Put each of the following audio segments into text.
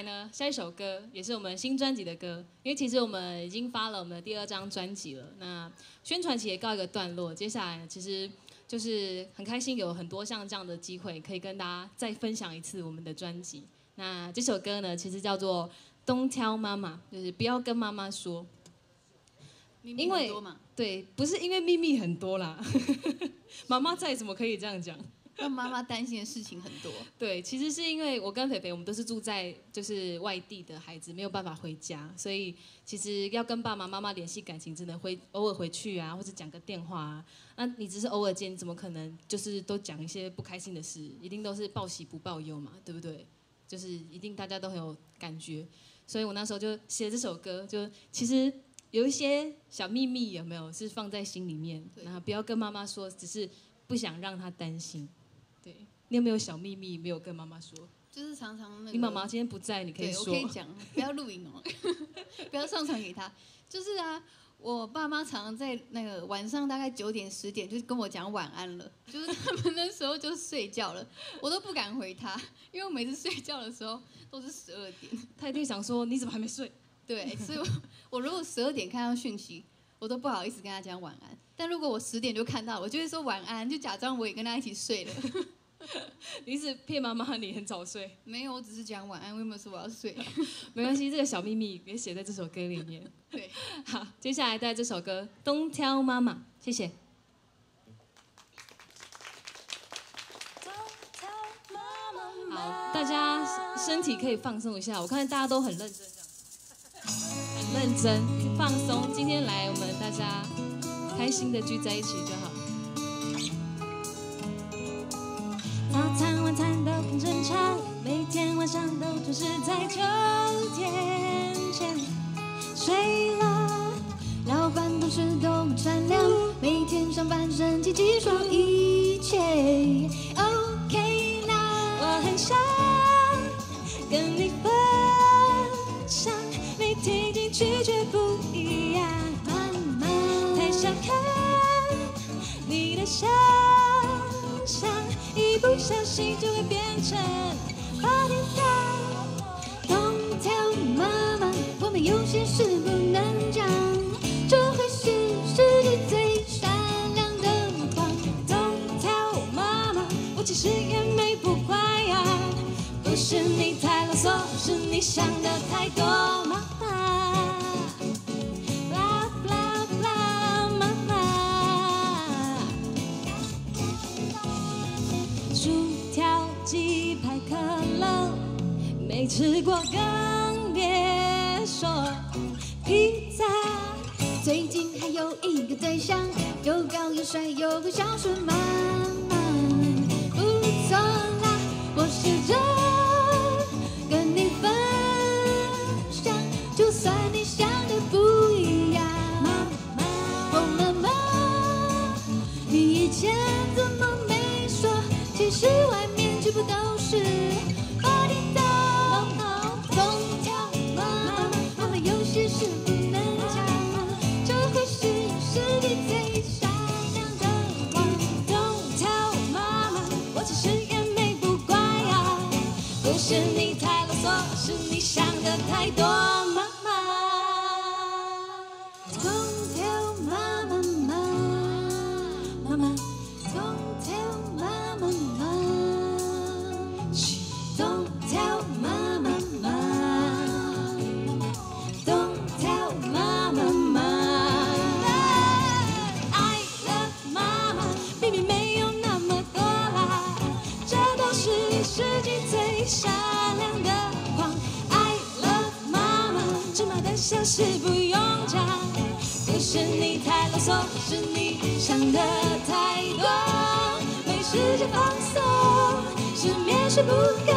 来呢，下一首歌也是我们新专辑的歌，因为其实我们已经发了我们的第二张专辑了，那宣传期也告一个段落，接下来其实就是很开心有很多像这样的机会，可以跟大家再分享一次我们的专辑。那这首歌呢，其实叫做《Don't Tell 妈妈》，就是不要跟妈妈说。因为对，不是因为秘密很多啦，妈妈在怎么可以这样讲？让妈妈担心的事情很多。对，其实是因为我跟肥肥，我们都是住在就是外地的孩子，没有办法回家，所以其实要跟爸爸妈妈联系感情，真的会偶尔回去啊，或者讲个电话啊。那你只是偶尔见，怎么可能就是都讲一些不开心的事？一定都是报喜不报忧嘛，对不对？就是一定大家都很有感觉，所以我那时候就写这首歌，就其实。有一些小秘密有没有是放在心里面？然后不要跟妈妈说，只是不想让她担心。对你有没有小秘密没有跟妈妈说？就是常常那你妈妈今天不在，你可以说。我可以讲，不要录影哦，不要上传给他。就是啊，我爸妈常常在那个晚上大概九点十点就跟我讲晚安了，就是他们那时候就睡觉了，我都不敢回他，因为我每次睡觉的时候都是十二点，他一定想说你怎么还没睡？对，所以，我我如果十二点看到讯息，我都不好意思跟他讲晚安。但如果我十点就看到，我就会说晚安，就假装我也跟他一起睡了。你是骗妈妈你很早睡？没有，我只是讲晚安。我有没有说我要睡？没关系，这个小秘密也写在这首歌里面。对，好，接下来带这首歌《Don't Tell 妈妈》，谢谢。好，大家身体可以放松一下，我看大家都很认真。很认真放松，今天来我们大家开心的聚在一起就好。餐晚餐都很正常，每天晚上都准时在九心就会变成 Party time，。Don't tell 妈妈，我们有些事不能讲，这会是世界最善良的谎。Don't tell 妈妈，我其实也没不坏呀，不是你太啰嗦，是你想的太多。没吃过更别说披萨。最近还有一个对象，又高又帅又会孝顺妈妈，不错啦。我试着跟你分享，就算你想的不一样。妈妈，哦妈妈，你以前怎么没说？其实外面全部都是。you. 是不用讲，不是你太啰嗦，是你想的太多。没时间放松，失眠睡不够，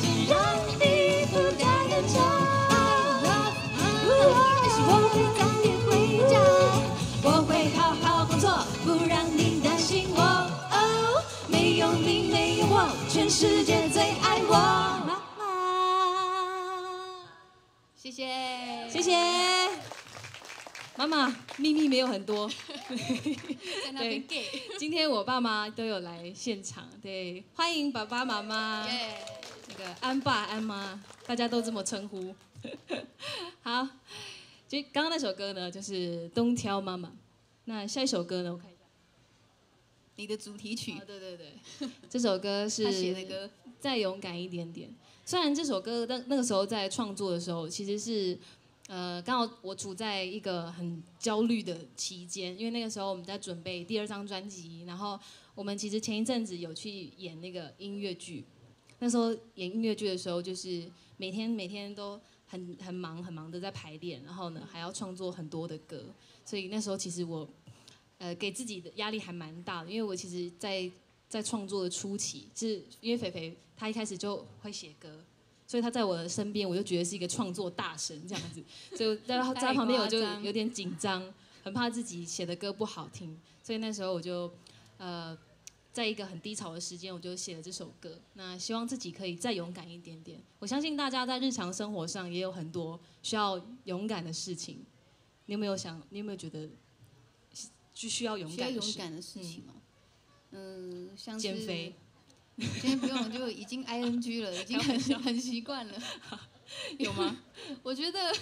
就让你不太认真。也许我会早点回家，我会好好工作，不让你担心我。没有你，没有我，全世界最爱我。谢谢，谢谢妈妈。秘密没有很多，对，今天我爸妈都有来现场，对，欢迎爸爸妈妈。那个安爸安妈，大家都这么称呼。好，就刚刚那首歌呢，就是《东挑妈妈》。那下一首歌呢？我看一下，你的主题曲哦，对对对，这首歌是他写的歌，再勇敢一点点。虽然这首歌那那个时候在创作的时候，其实是呃刚好我处在一个很焦虑的期间，因为那个时候我们在准备第二张专辑，然后我们其实前一阵子有去演那个音乐剧，那时候演音乐剧的时候，就是每天每天都很很忙很忙的在排练，然后呢还要创作很多的歌，所以那时候其实我呃给自己的压力还蛮大的，因为我其实在在创作的初期，是因为肥肥他一开始就会写歌，所以他在我的身边，我就觉得是一个创作大神这样子，所以在他 在他旁边我就有点紧张，很怕自己写的歌不好听，所以那时候我就呃在一个很低潮的时间，我就写了这首歌。那希望自己可以再勇敢一点点。我相信大家在日常生活上也有很多需要勇敢的事情，你有没有想？你有没有觉得是需要勇需要敢？勇敢的事情吗。嗯，像是减肥，今天不用，就已经 ing 了，已经很很习惯了。有吗？我觉得，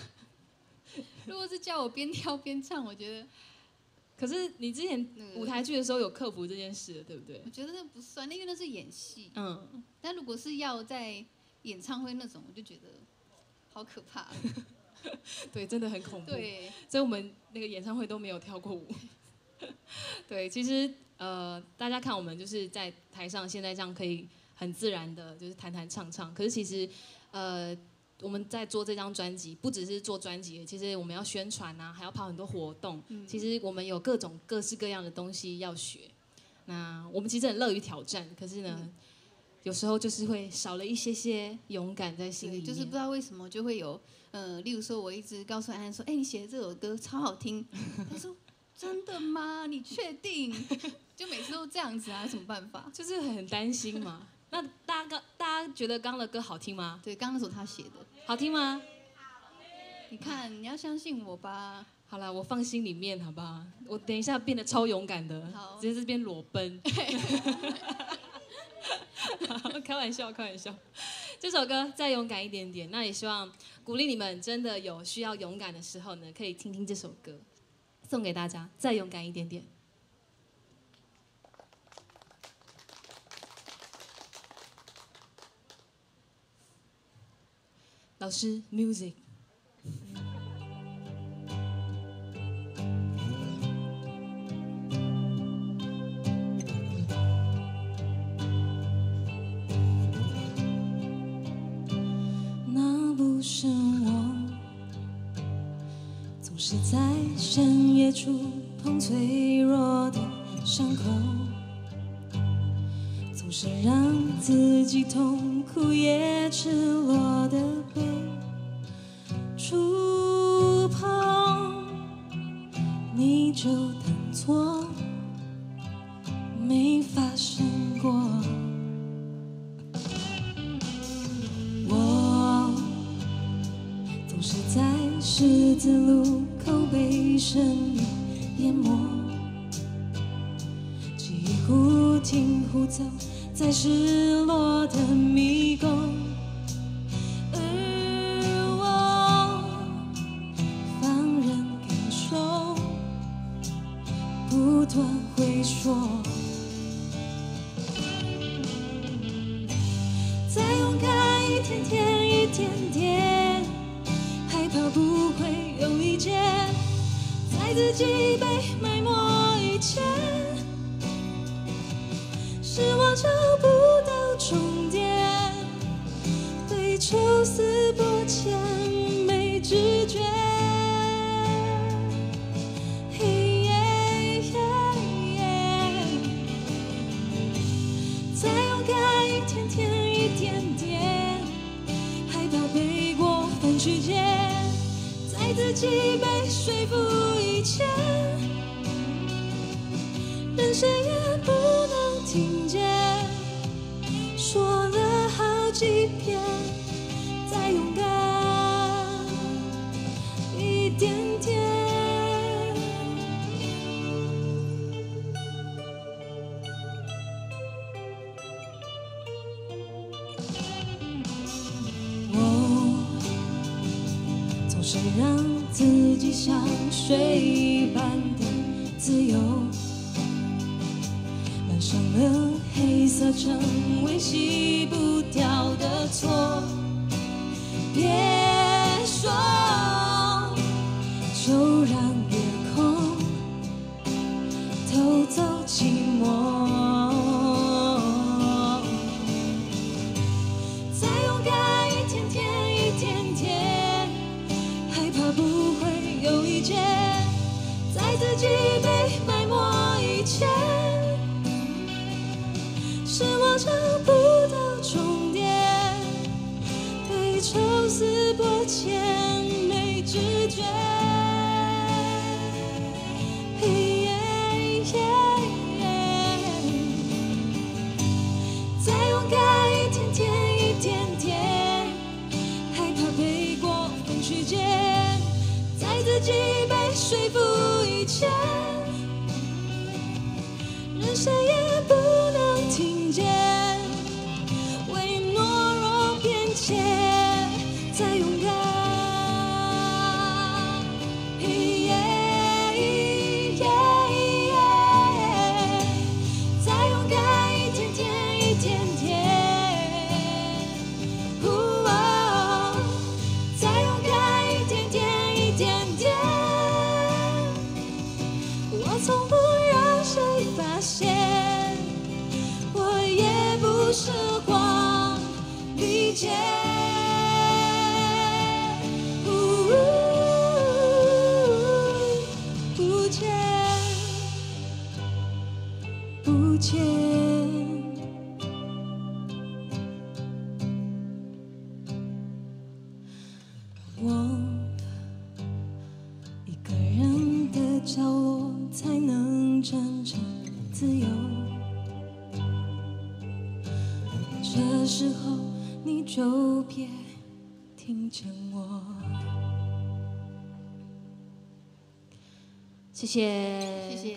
如果是叫我边跳边唱，我觉得，可是你之前舞台剧的时候有克服这件事，对不对我？觉得那不算，因为那是演戏。嗯，但如果是要在演唱会那种，我就觉得好可怕。对，真的很恐怖。对，所以我们那个演唱会都没有跳过舞。对，其实呃，大家看我们就是在台上现在这样可以很自然的，就是弹弹唱唱。可是其实呃，我们在做这张专辑，不只是做专辑，其实我们要宣传啊，还要跑很多活动。其实我们有各种各式各样的东西要学。那我们其实很乐于挑战，可是呢，有时候就是会少了一些些勇敢在心里。就是不知道为什么就会有，呃，例如说，我一直告诉安安说，哎、你写的这首歌超好听。他说，真的吗？你确定？就每次都这样子啊，有什么办法？就是很担心嘛。那大家刚大家觉得刚刚的歌好听吗？对，刚刚那首他写的，好听吗？你看，你要相信我吧。好了，我放心里面，好不好？我等一下变得超勇敢的好，直接这边裸奔。好开玩笑，开玩笑。这首歌再勇敢一点点，那也希望鼓励你们，真的有需要勇敢的时候呢，可以听听这首歌，送给大家，再勇敢一点点。老师，music。那不是我，总是在深夜触碰脆弱的伤口，是让自己痛苦也赤裸的被触碰，你就当作没发生过。我总是在十字路口被生命淹没，几乎停呼走在失落的迷宫，而我放任感受，不断回说。再勇敢一天天一点点，害怕不会有一天，在自己被埋没以前，是我找不到终点，对抽丝剥茧没知觉。水一般的自由，染上了黑色，成为洗不掉的错。别说，就让己被说服一切，任谁也不能听见，角落，才能真正自由。这时候你就别听见我。谢谢，谢谢。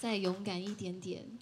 再勇敢一点点。